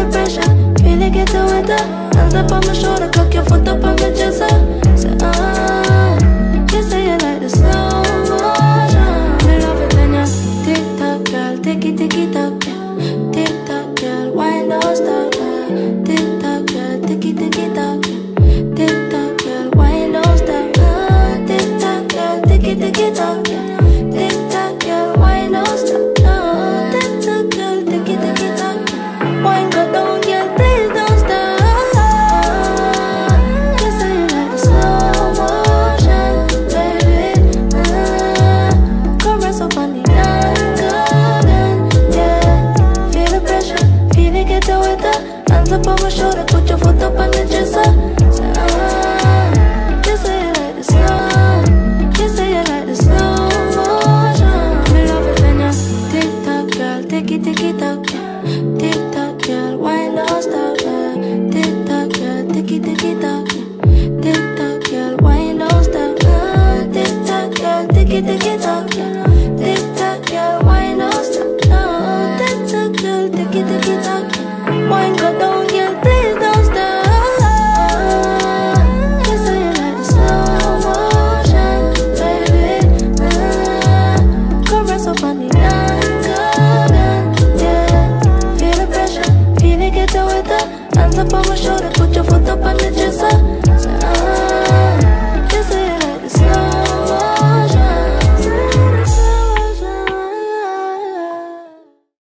under pressure Feeling it's a winter, up on my shoulder hands up on my shoulder, put your foot up on the dresser. Time. Just say it like the snow. Just say it like the slow motion. Me love it when you girl, girl. Why up on my shoulder, put your foot up on the dresser.